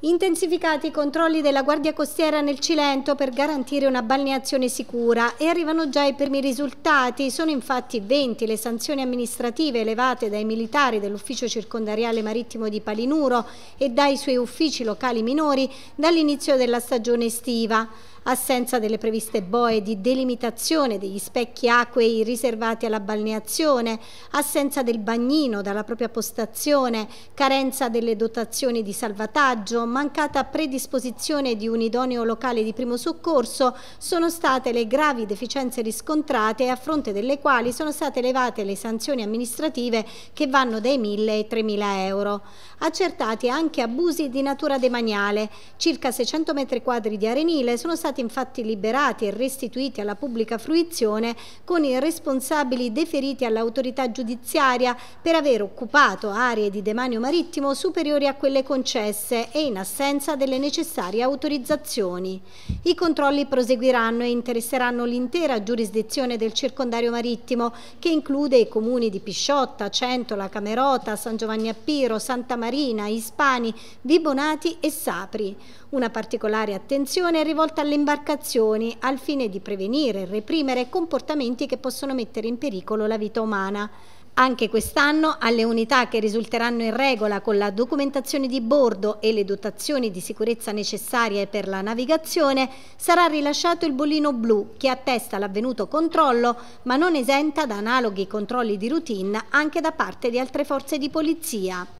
Intensificati i controlli della Guardia Costiera nel Cilento per garantire una balneazione sicura e arrivano già i primi risultati. Sono infatti 20 le sanzioni amministrative elevate dai militari dell'ufficio circondariale marittimo di Palinuro e dai suoi uffici locali minori dall'inizio della stagione estiva assenza delle previste boe di delimitazione degli specchi acquei riservati alla balneazione, assenza del bagnino dalla propria postazione, carenza delle dotazioni di salvataggio, mancata predisposizione di un idoneo locale di primo soccorso sono state le gravi deficienze riscontrate a fronte delle quali sono state elevate le sanzioni amministrative che vanno dai 1.000 ai 3.000 euro. Accertati anche abusi di natura demaniale, circa 600 metri quadri di arenile sono stati stati infatti liberati e restituiti alla pubblica fruizione con i responsabili deferiti all'autorità giudiziaria per aver occupato aree di demanio marittimo superiori a quelle concesse e in assenza delle necessarie autorizzazioni. I controlli proseguiranno e interesseranno l'intera giurisdizione del circondario marittimo che include i comuni di Pisciotta, Centola, Camerota, San Giovanni Appiro, Santa Marina, Ispani, Vibonati e Sapri. Una particolare attenzione è rivolta alle imbarcazioni al fine di prevenire e reprimere comportamenti che possono mettere in pericolo la vita umana. Anche quest'anno alle unità che risulteranno in regola con la documentazione di bordo e le dotazioni di sicurezza necessarie per la navigazione sarà rilasciato il bollino blu che attesta l'avvenuto controllo ma non esenta da analoghi controlli di routine anche da parte di altre forze di polizia.